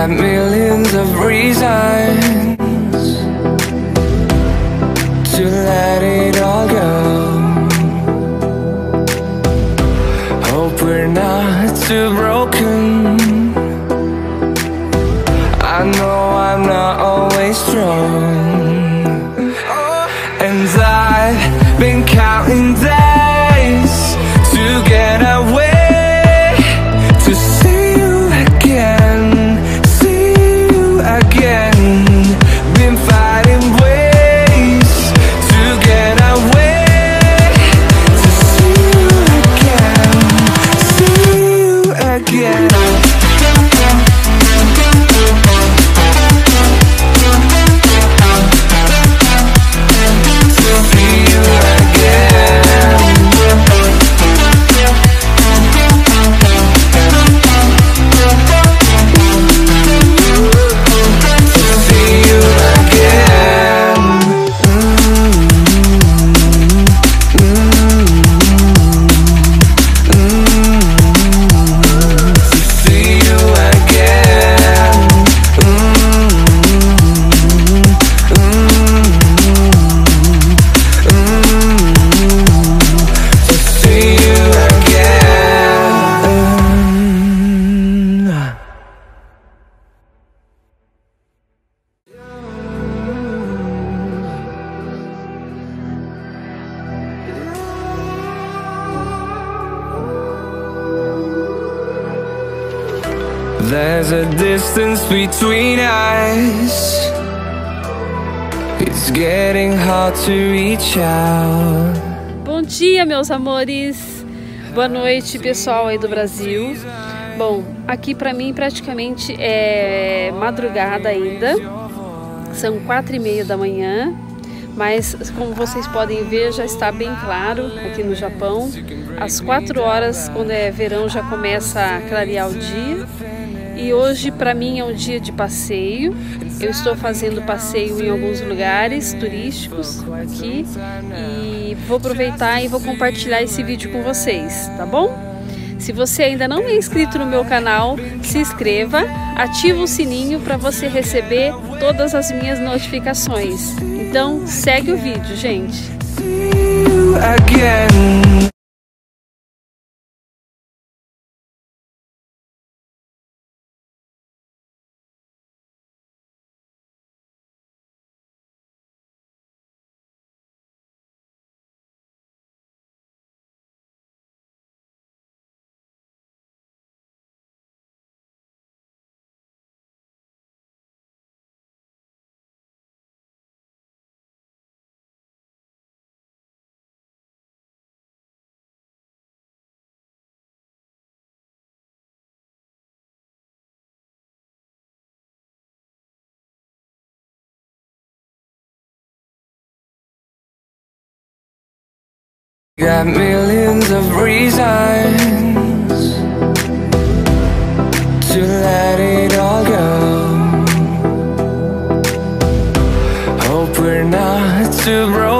Got millions of reasons to let it There's a distance between us. It's getting hard to reach out. Bom dia, meus amores. Boa noite, pessoal aí do Brasil. Bom, aqui pra mim praticamente é madrugada ainda. São quatro e meia da manhã. Mas como vocês podem ver, já está bem claro aqui no Japão. Às quatro horas, quando é verão, já começa a clarear o dia. E hoje para mim é um dia de passeio. Eu estou fazendo passeio em alguns lugares turísticos aqui e vou aproveitar e vou compartilhar esse vídeo com vocês, tá bom? Se você ainda não é inscrito no meu canal, se inscreva, ativa o sininho para você receber todas as minhas notificações. Então, segue o vídeo, gente. Got millions of reasons to let it all go. Hope we're not too broken.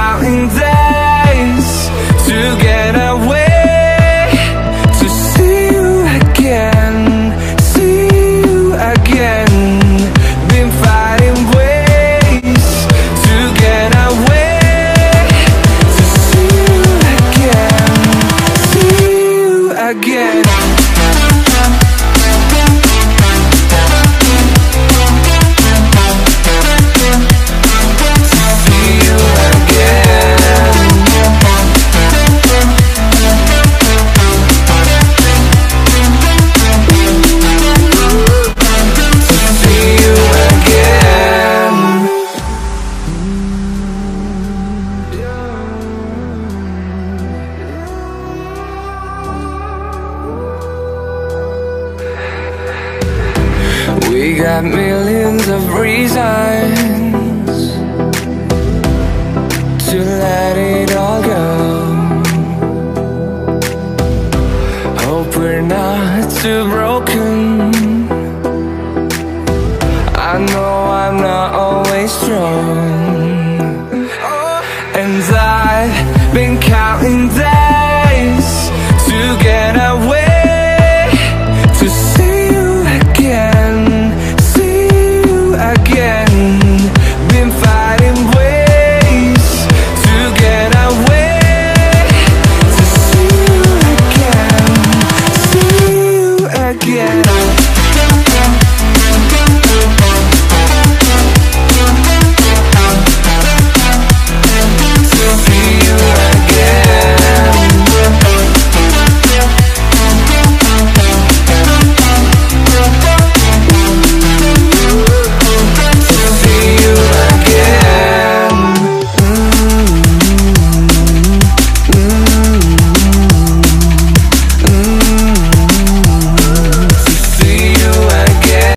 again. Of reasons to let it all go. Hope we're not too